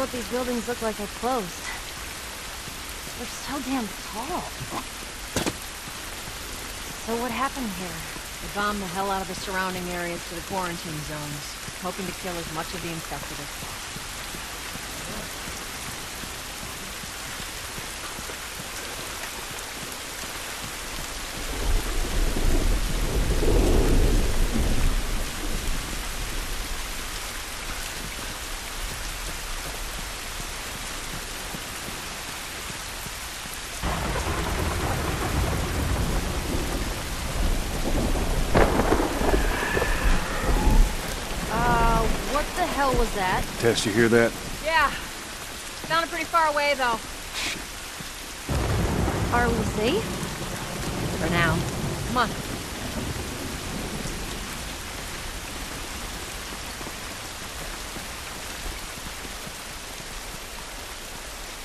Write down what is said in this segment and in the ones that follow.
what these buildings look like at close. They're so damn tall. So what happened here? They bombed the hell out of the surrounding areas to the quarantine zones, hoping to kill as much of the infected as possible. Uh, what the hell was that? Tess, you hear that? Yeah. Sounded pretty far away, though. Are we safe? For now. Come on.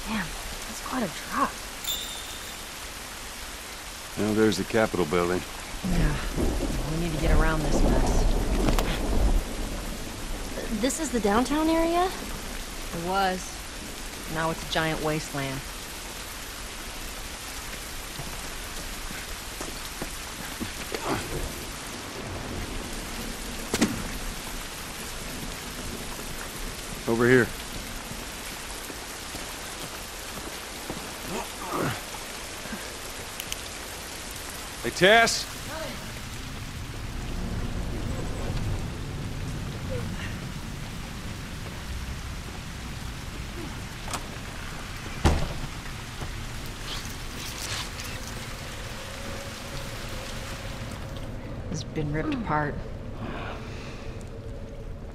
Damn, that's quite a drop. Now there's the Capitol building. Yeah. We need to get around this mess. This is the downtown area? It was. Now it's a giant wasteland. Over here. Hey, Tess? It's been ripped apart.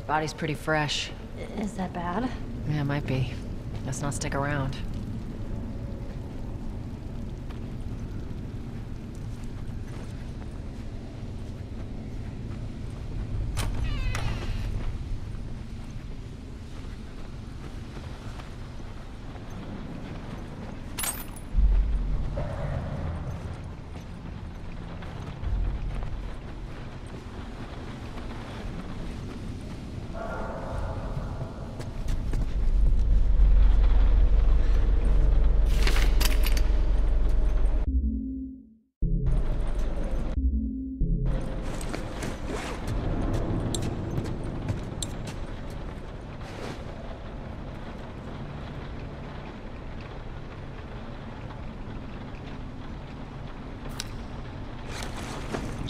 Body's pretty fresh. Is that bad? Yeah, it might be. Let's not stick around.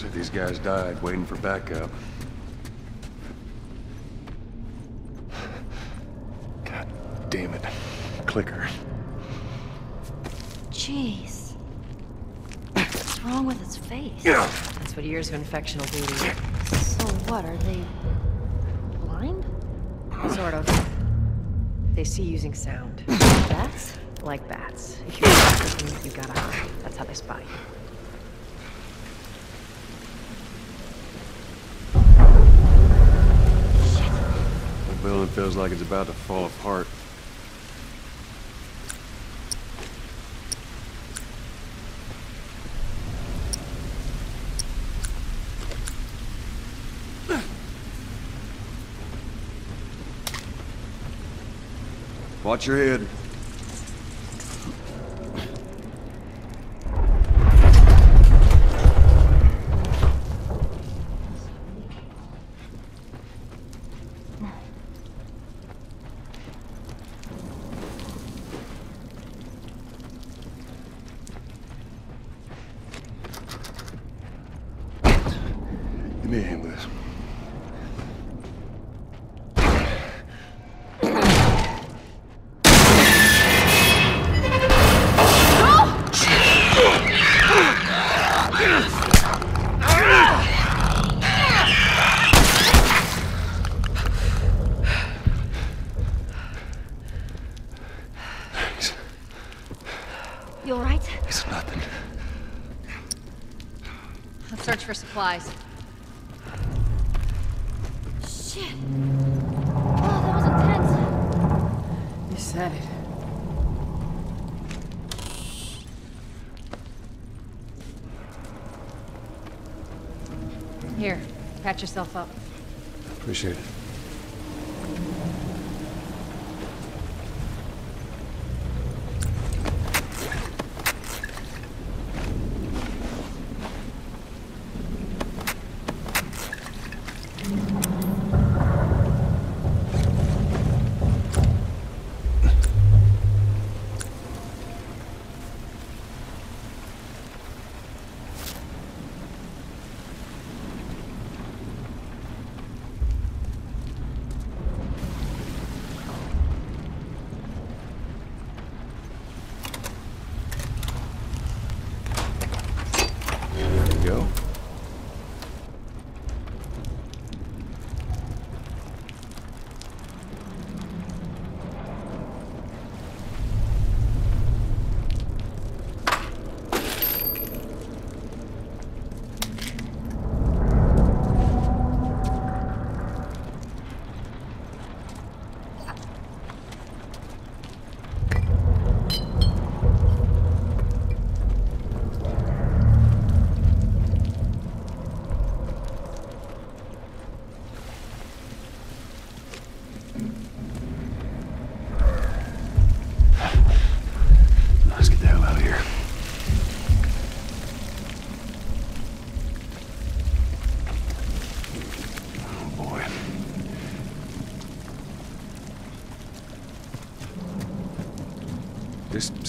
Looks like these guys died waiting for backup. God damn it. Clicker. Jeez. What's wrong with its face? Yeah. That's what years of infection will do to you. So what, are they... blind? Sort of. They see using sound. Bats? Like bats. If you're trafficking, you gotta hide. That's how they spot you. The building feels like it's about to fall apart. Watch your head. For supplies. Shit. Oh, that was intense. You said it. Here, patch yourself up. Appreciate it.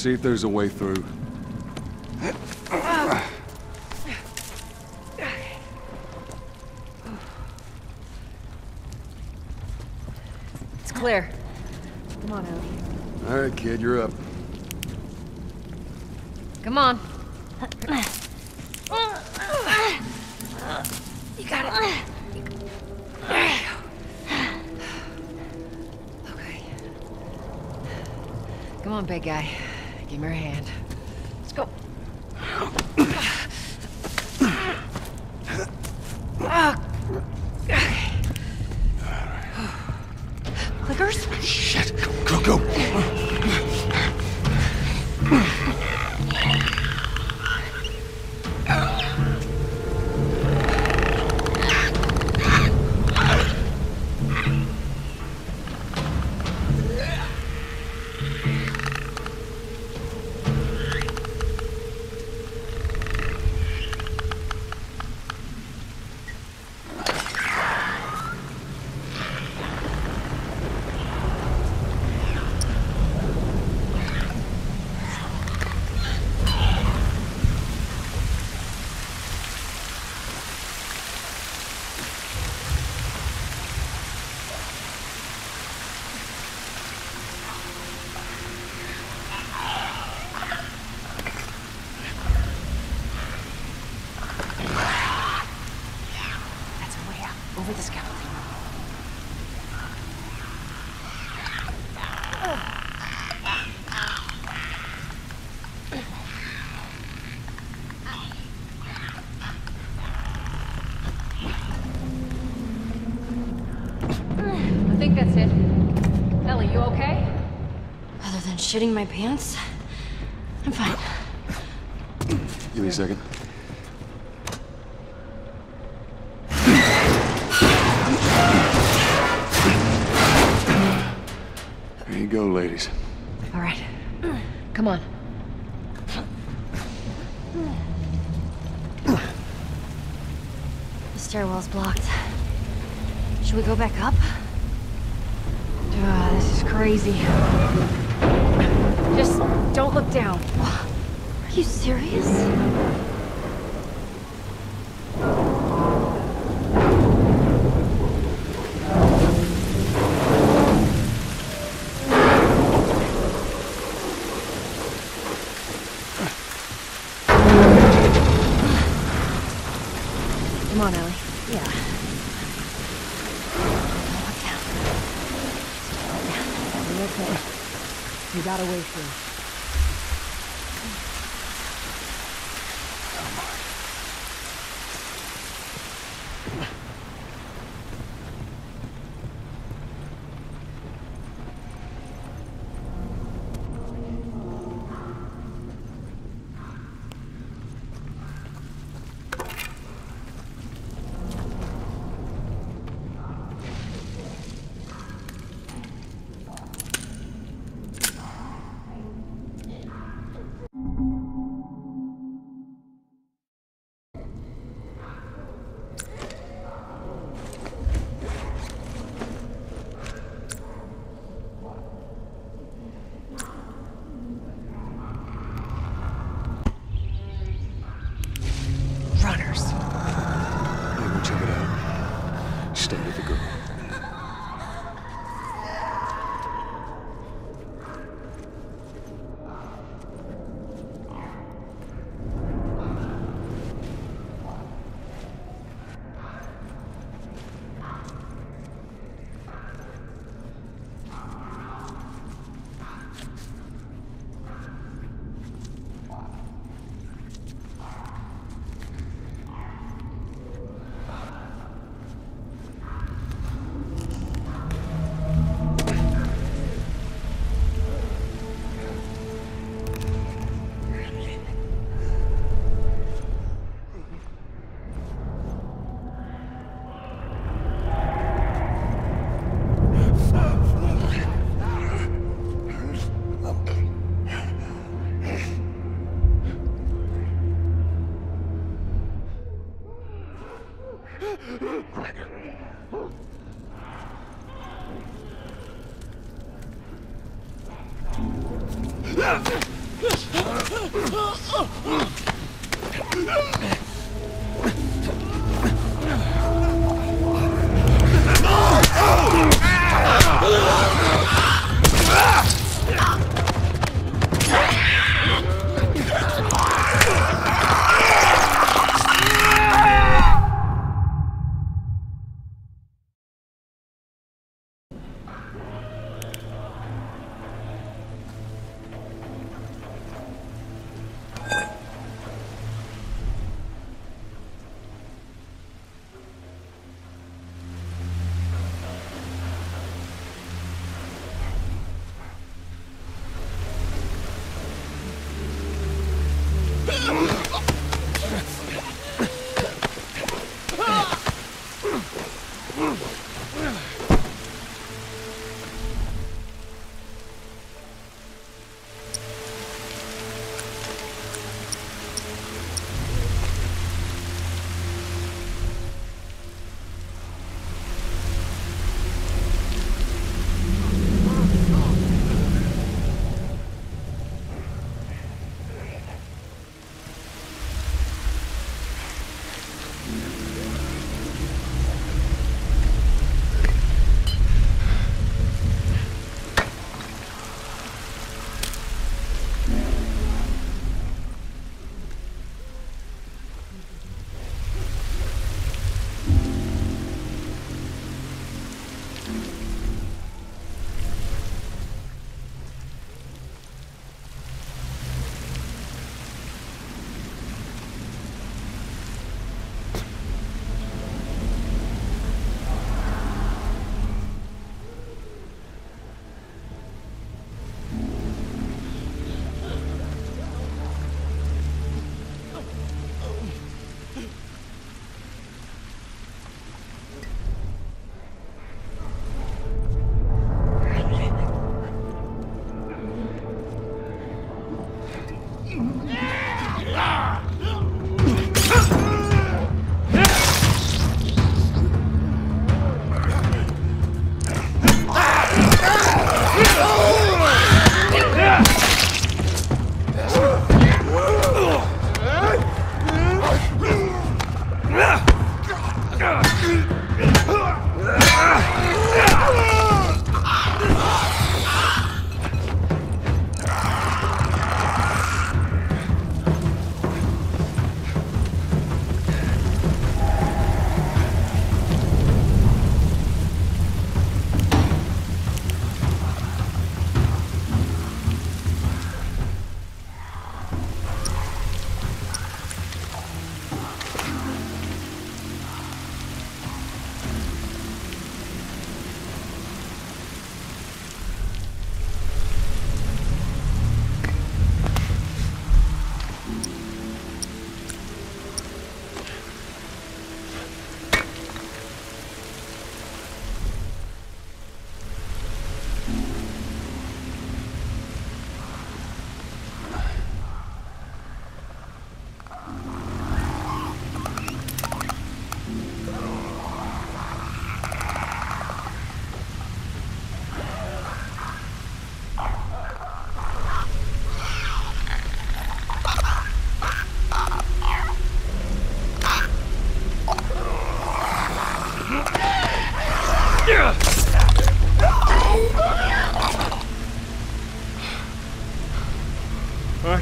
See if there's a way through. It's clear. Come on, Ellie. All right, kid, you're up. Come on. You got it. Okay. Come on, big guy. Give me your hand. Shitting my pants, I'm fine. Give me a second. There you go, ladies. All right. Come on. The stairwell's blocked. Should we go back up? Ah, this is crazy. Just don't look down. Are you serious? Got a way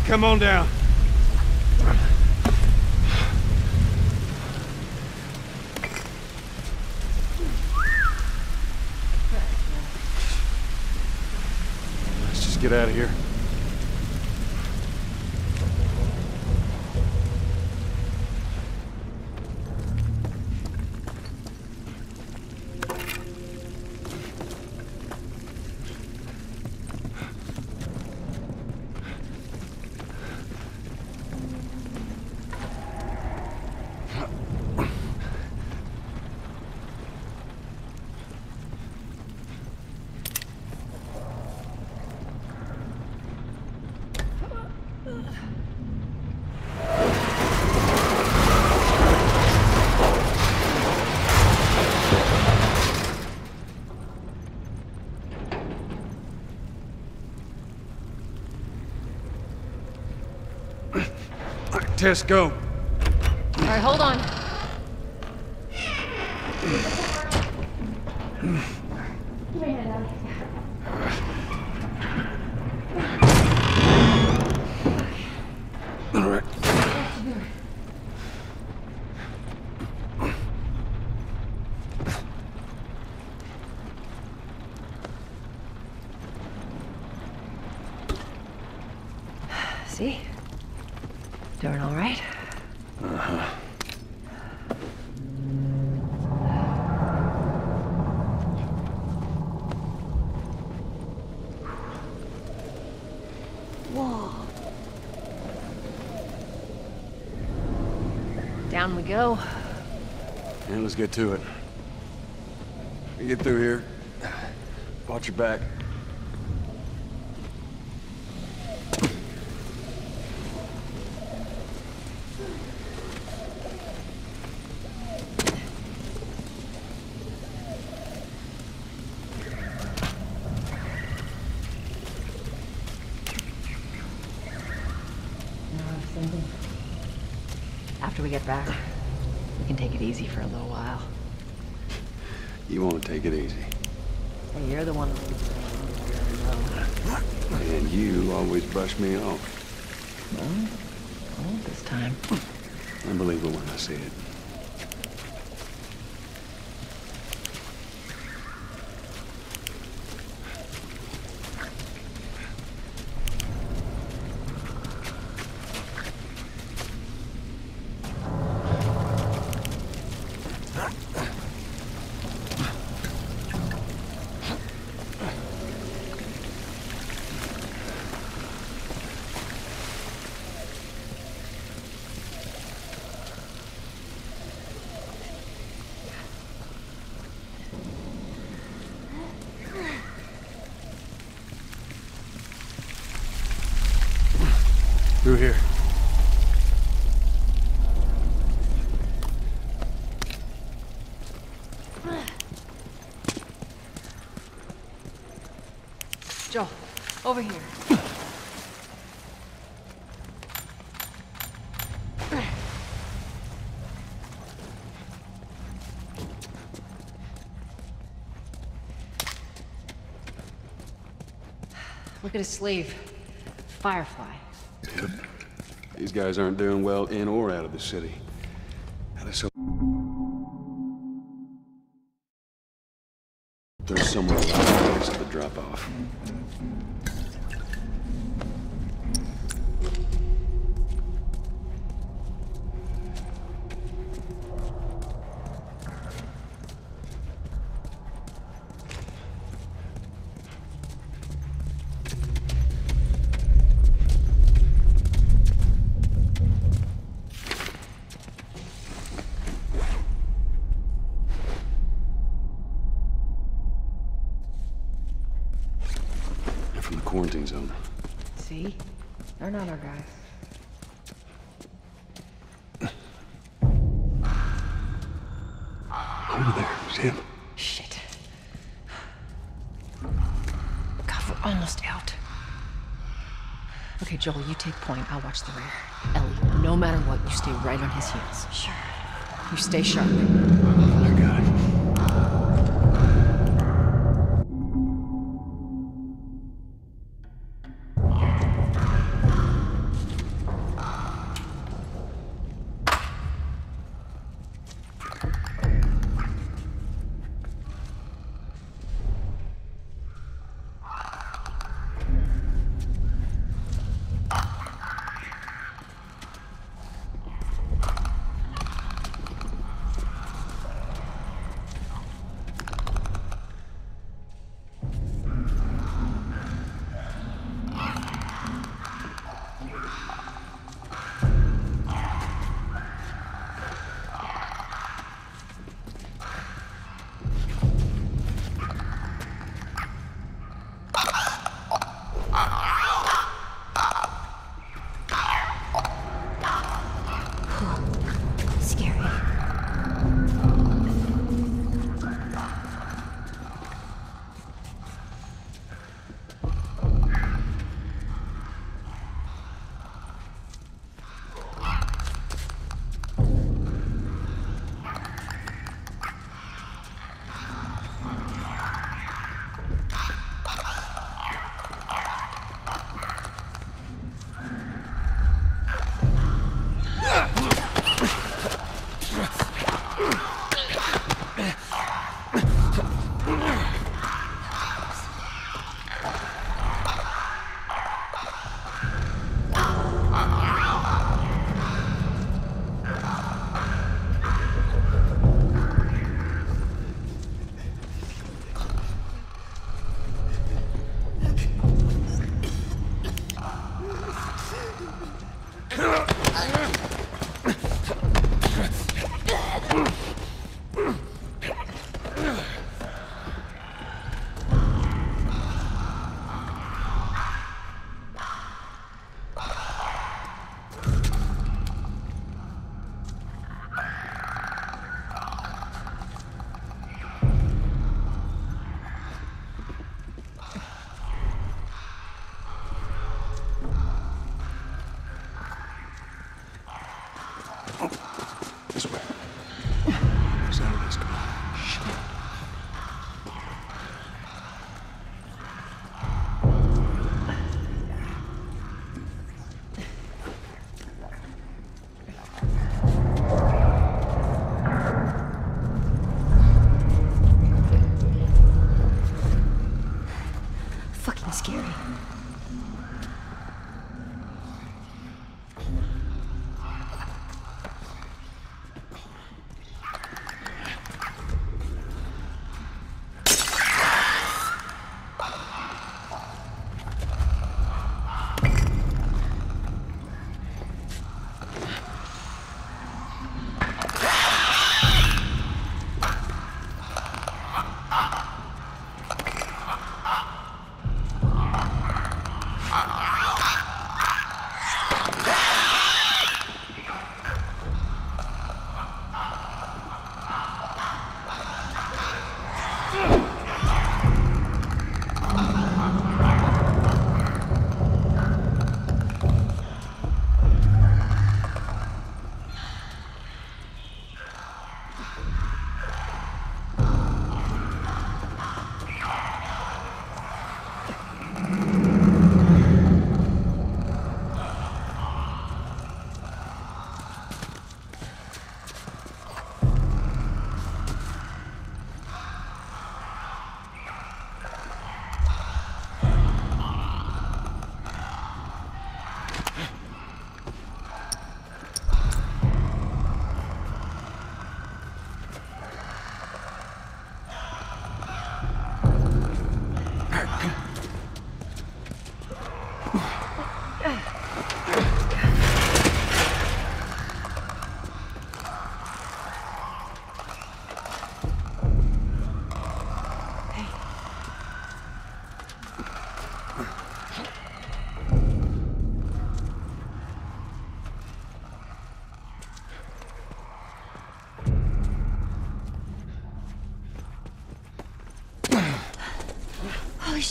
come on down. Let's just get out of here. Tess, go. All right, hold on. All right. See? Doing all right? Whoa. Down we go. And let's get to it. We get through here. Watch your back. After we get back, we can take it easy for a little while. You won't take it easy. You're the one. And you always brush me off. Oh, this time. I believe it when I see it. Through here. Joel, over here. Look at his sleeve. Firefly. Yep. These guys aren't doing well in or out of the city. Now, let's hope there's somewhere around the place of the drop-off. They're from the quarantine zone. See? They're not our guys. Over there. See him? Shit. God, we're almost out. Okay, Joel, you take point. I'll watch the rear. Ellie, no matter what, you stay right on his heels. Sure. You stay sharp.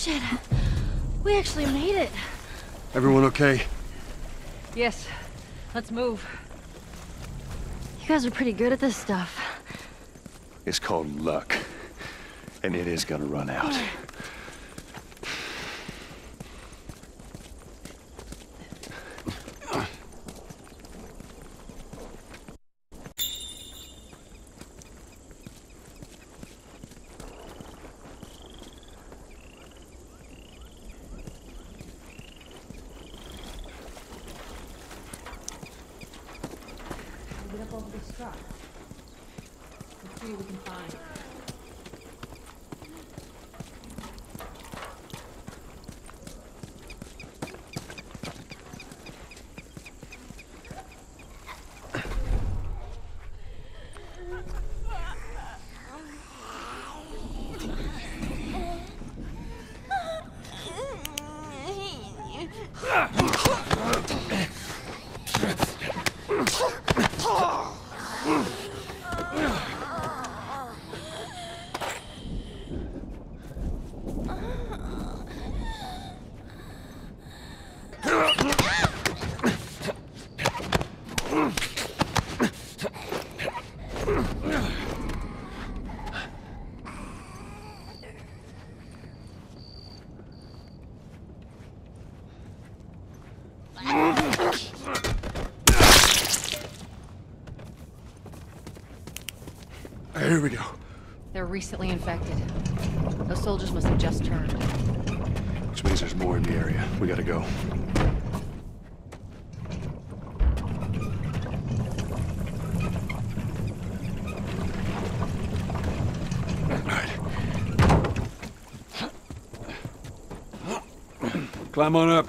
Shit. We actually made it. Everyone okay? Yes. Let's move. You guys are pretty good at this stuff. It's called luck. And it is gonna run out. They're recently infected. Those soldiers must have just turned. Which means there's more in the area. We gotta go. Alright. Climb on up.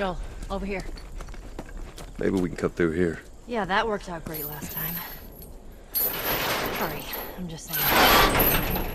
Joel, over here. Maybe we can cut through here. Yeah, that worked out great last time. Sorry, I'm just saying.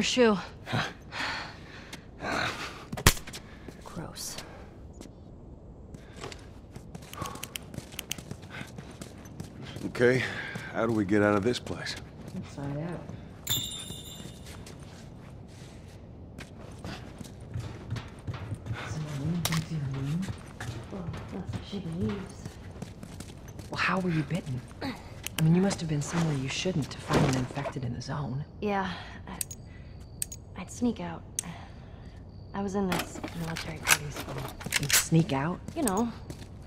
Got your shoe. Gross. Okay, how do we get out of this place? Inside out. Well, that's what she believes. Well, how were you bitten? I mean, you must have been somewhere you shouldn't to find an infected in the zone. Yeah, I, I'd sneak out. I was in this military party school. And sneak out? You know,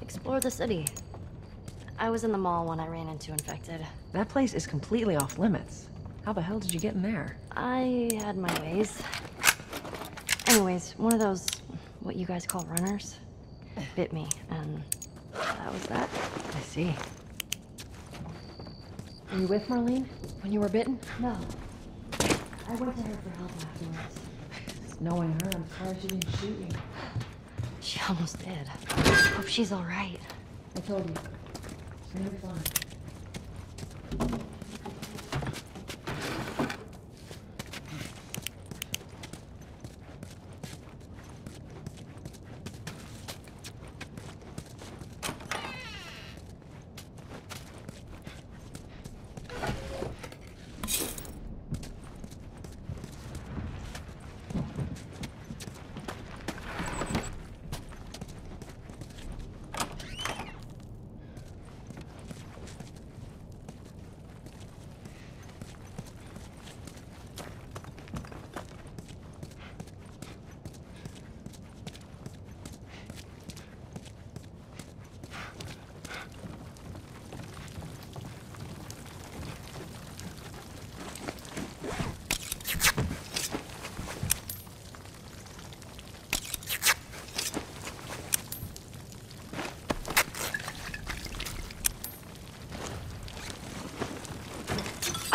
explore the city. I was in the mall when I ran into infected. That place is completely off limits. How the hell did you get in there? I had my ways. Anyways, one of those, what you guys call runners, bit me, and that was that. I see. Were you with Marlene when you were bitten? No. I went to her for help afterwards. Knowing her, I'm sorry she didn't shoot you. She almost did. Hope she's alright. I told you. You're fine.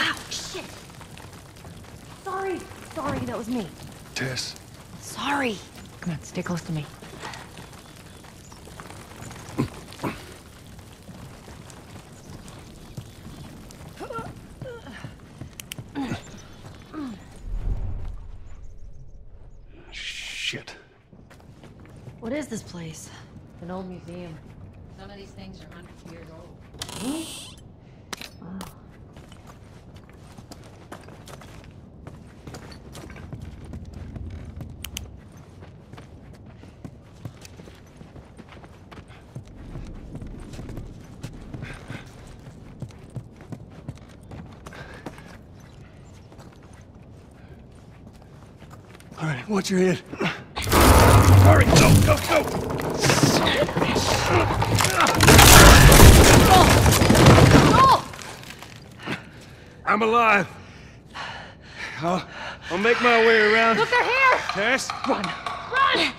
Ow, shit! Sorry, sorry, that was me. Tess, Sorry. Come on, stay close to me. shit. What is this place? An old museum. Some of these things are hundreds of years old. All right, watch your head. Hurry, go, go, go! I'm alive. I'll, I'll make my way around. Look, they're here! Tess? Run! Run!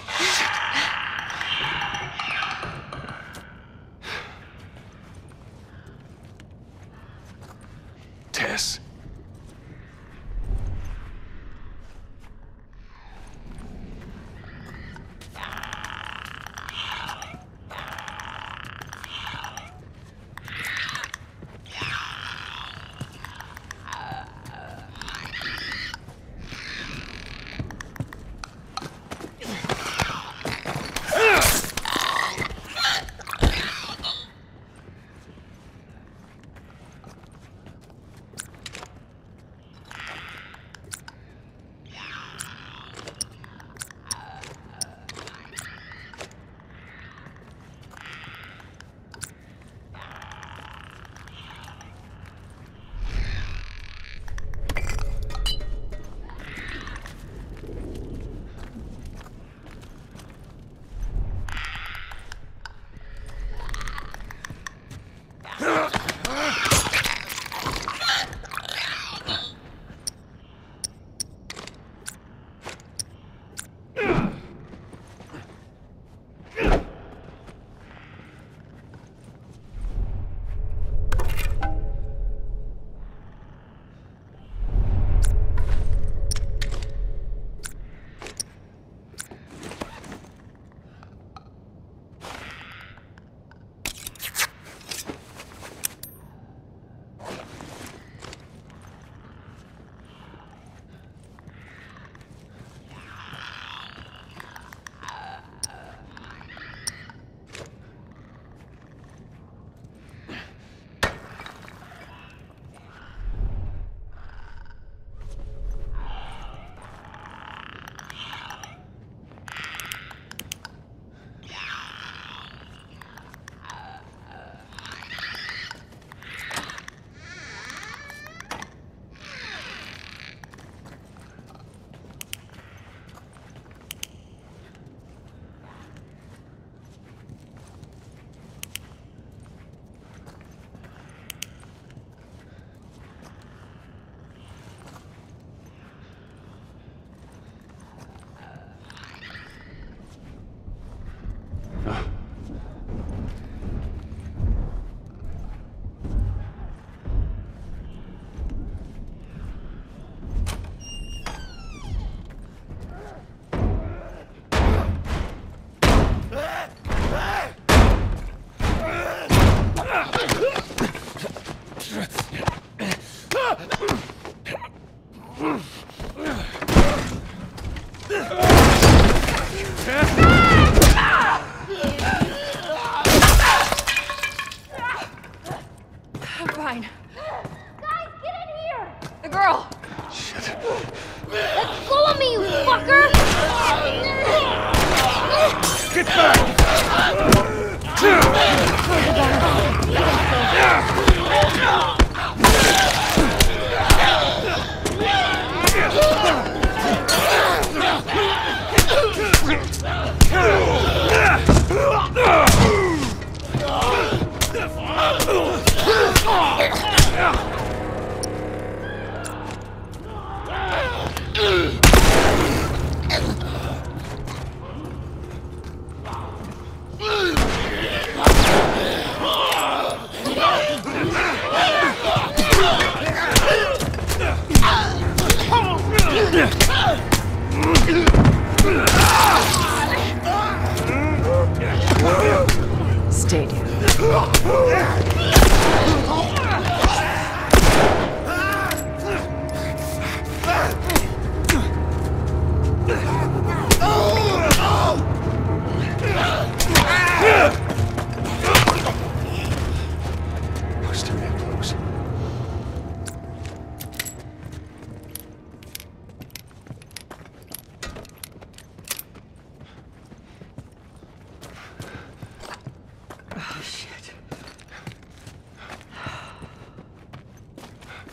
Ugh!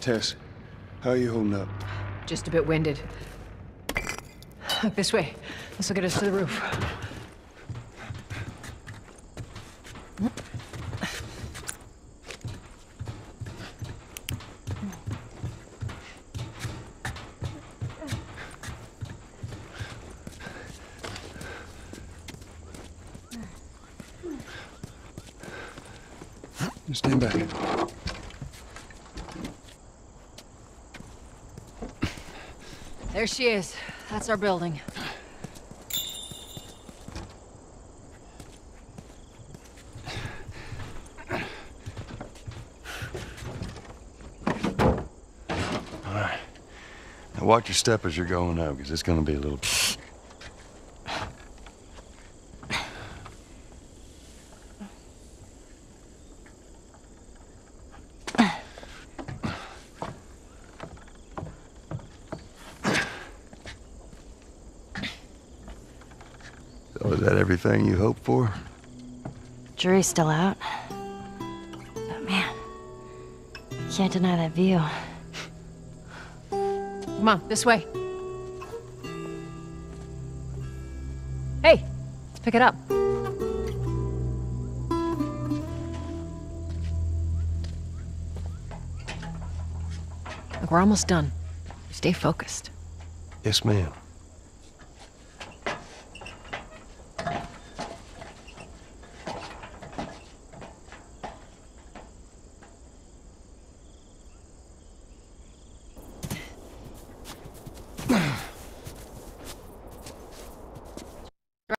Tess, how are you holding up? Just a bit winded. Look this way. This will get us to the roof. She is. That's our building. Now watch your step as you're going up, because it's gonna be a little... So is that everything you hoped for? Jury's still out. But man, can't deny that view. Come on, this way. Hey, let's pick it up. Look, we're almost done. Stay focused. Yes, ma'am.